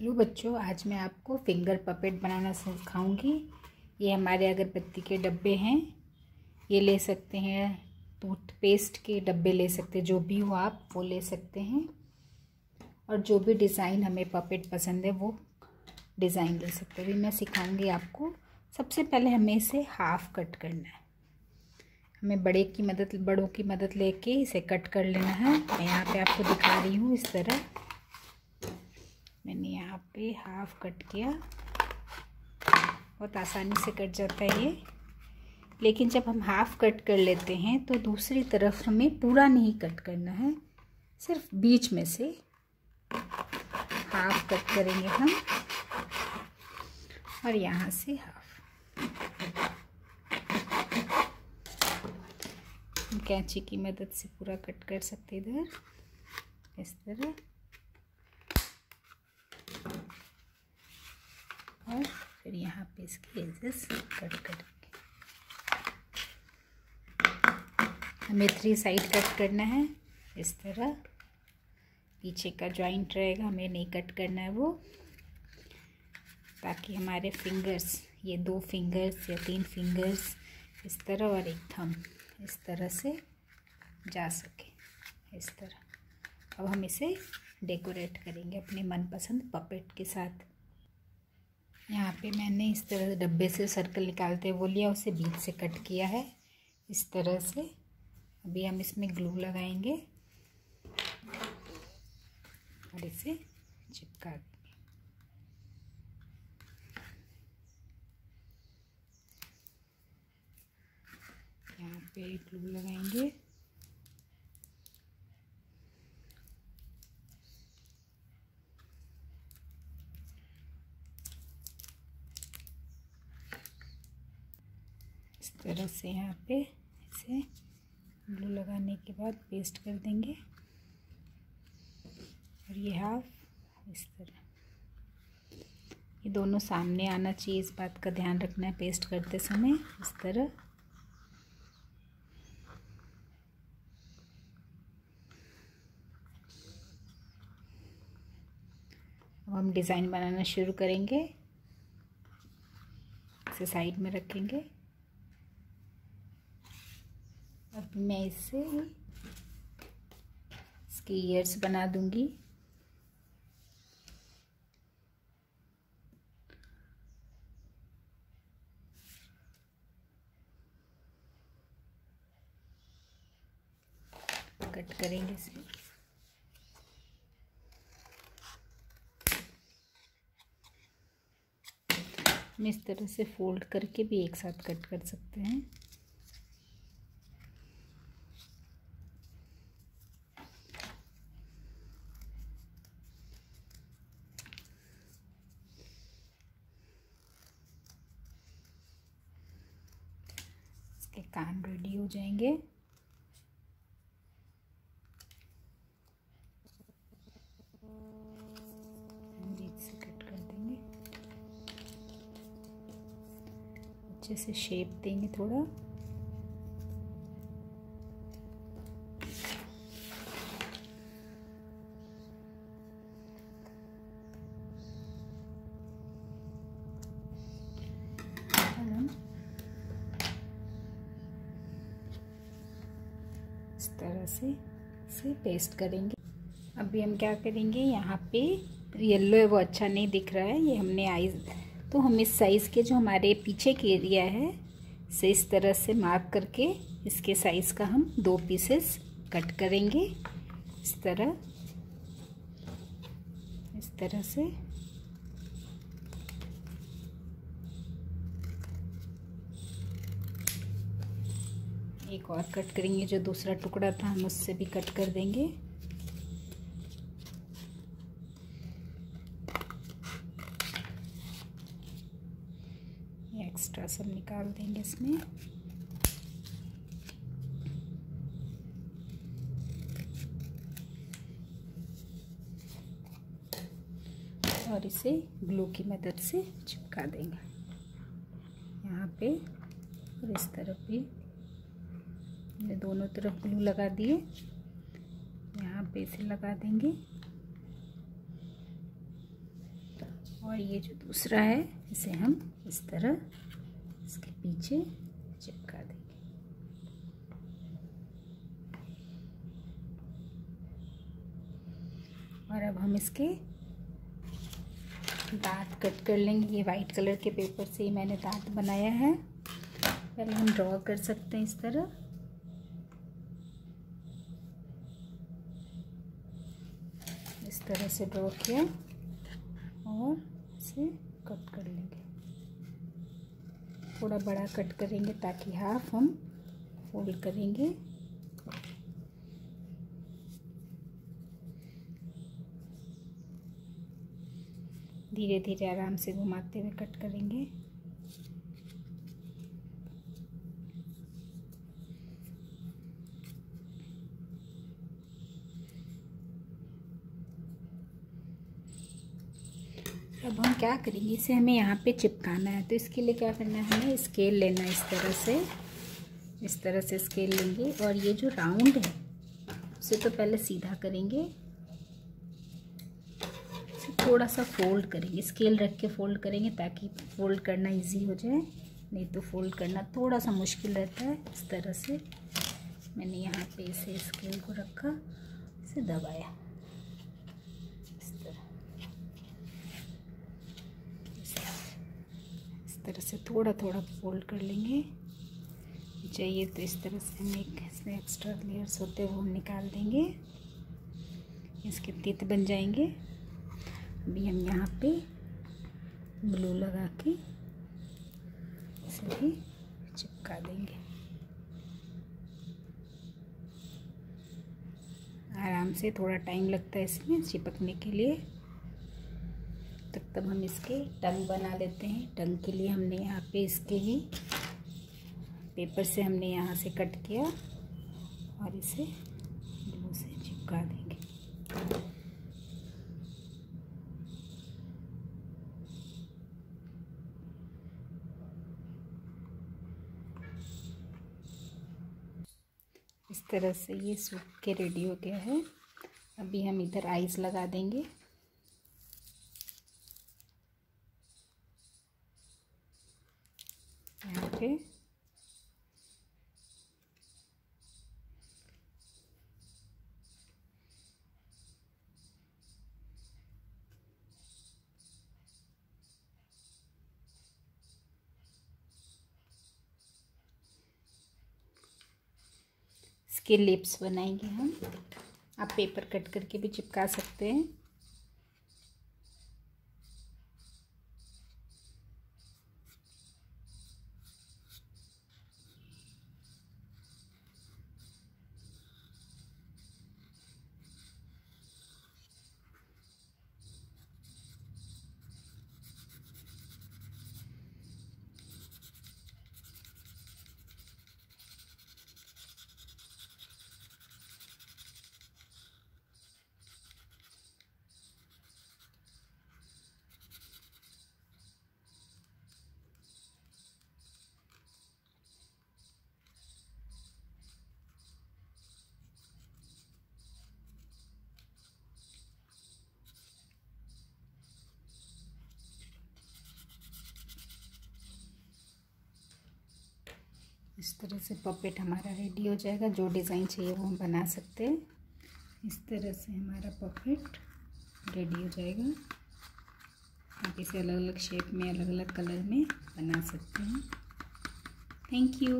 Hello बच्चों, आज मैं आपको फिंगर पपेट बनाना सिखाऊँगी। ये हमारे अगरबत्ती के डब्बे हैं। ये ले सकते हैं, टूथपेस्ट के डब्बे ले सकते हैं, जो भी हो आप, वो ले सकते हैं। और जो भी डिज़ाइन हमें पपेट पसंद है, वो डिज़ाइन ले सकते हैं। मैं सिखाऊँगी आपको। सबसे पहले हमें इसे हाफ़ कट करना है। हमें बड़े की मदद, बड़ों की मदद लेके इसे कट कर लेना है। मैं यहाँ पे आपको दिखा रही हूँ इस तरह। मैंने यहाँ पे हाफ़ कट किया। बहुत आसानी से कट जाता है ये। लेकिन जब हम हाफ़ कट कर लेते हैं तो दूसरी तरफ़ हमें पूरा नहीं कट करना है। सिर्फ़ बीच में से हाफ़ कट करेंगे हम। और यहाँ से हाफ़ कैंची की मदद से पूरा कट कर सकते इधर। इस तरह। और फिर यहाँ पे इसके एजेस कट करेंगे। हमें थ्री साइड कट करना है। इस तरह। पीछे का जॉइंट रहेगा, हमें नहीं कट करना है वो। ताकि हमारे फिंगर्स ये दो फिंगर्स या तीन फिंगर्स इस तरह और एक थम इस तरह से जा सके। इस तरह। अब हम इसे डेकोरेट करेंगे अपने मनपसंद पपेट के साथ। यहाँ पे मैंने इस तरह से डब्बे से सर्कल निकालते वो लिया, उसे बीच से कट किया है इस तरह से। अभी हम इसमें ग्लू लगाएँगे और इसे चिपका देंगे। यहाँ पे ग्लू लगाएँगे। तरह से यहाँ पे इसे ग्लू लगाने के बाद पेस्ट कर देंगे। और ये हाफ़ इस तरह। ये दोनों सामने आना चाहिए, इस बात का ध्यान रखना है पेस्ट करते समय, इस तरह। अब हम डिज़ाइन बनाना शुरू करेंगे। इसे साइड में रखेंगे। मैं इससे इसके ईयर्स बना दूँगी। कट करेंगे इसे। इस तरह से फोल्ड करके भी एक साथ कट कर सकते हैं। इसके कान रेडी हो जाएँगे। कट कर देंगे। अच्छे से शेप देंगे थोड़ा। से इसे पेस्ट करेंगे। अभी हम क्या करेंगे, यहाँ पे येलो है, वो अच्छा नहीं दिख रहा है, ये हमने आइज़ तो हम इस साइज़ के जो हमारे पीछे के एरिया है से इस तरह से मार्क करके इसके साइज़ का हम दो पीसेस कट करेंगे। इस तरह इस तरह से एक और कट करेंगे जो दूसरा टुकड़ा था, हम उससे भी कट कर देंगे। एक्स्ट्रा सब निकाल देंगे इसमें। और इसे ग्लू की मदद से चिपका देंगे। यहाँ पे और इस तरफ़ भी। हमने दोनों तरफ़ ग्लू लगा दिए। यहाँ पे इसे लगा देंगे। और ये जो दूसरा है, इसे हम इस तरह इसके पीछे चिपका देंगे। और अब हम इसके दांत कट कर लेंगे। ये वाइट कलर के पेपर से ही मैंने दांत बनाया है। पहले हम ड्रॉ कर सकते हैं इस तरह। तरह से ड्रॉ किया और इसे कट कर लेंगे। थोड़ा बड़ा कट करेंगे ताकि हाफ़ हम फोल्ड करेंगे। धीरे धीरे आराम से घुमाते हुए कट करेंगे। अब हम क्या करेंगे? इसे हमें यहाँ पे चिपकाना है। तो इसके लिए क्या करना है? हमें स्केल लेना इस तरह से। इस तरह से स्केल लेंगे। और ये जो राउंड है, उसे तो पहले सीधा करेंगे। थोड़ा सा फोल्ड करेंगे। स्केल रख के फोल्ड करेंगे ताकि फोल्ड करना इजी हो जाए। नहीं तो फोल्ड करना थोड़ा सा मुश्किल रहता है। इस तरह से मैंने यहाँ पे इसे स्केल को रखा, इसे दबाया इस तरह इस तरह से थोड़ा थोड़ा फोल्ड कर लेंगे। चाहिए तो इस तरह से हम एक इसमें एक्स्ट्रा लेयर्स होते हैं, वो हम निकाल देंगे। इसके तीत बन जाएँगे। अभी हम यहाँ पे ग्लू लगा के इसे भी चिपका देंगे। आराम से थोड़ा टाइम लगता है इसमें चिपकने के लिए। तब हम इसके टंग बना लेते हैं। टंग के लिए हमने यहाँ पे इसके ही पेपर से हमने यहाँ से कट किया और इसे ग्लू से चिपका देंगे। इस तरह से ये सूख के रेडी हो गया है। अभी हम इधर आइस लगा देंगे यहाँ पे इसके लिप्स बनाएँगे हम। आप पेपर कट करके भी चिपका सकते हैं। इस तरह से पपेट हमारा रेडी हो जाएगा। जो डिज़ाइन चाहिए वो हम बना सकते हैं। इस तरह से हमारा पपेट रेडी हो जाएगा। आप इसे अलग अलग शेप में अलग अलग कलर में बना सकते हैं। Thank you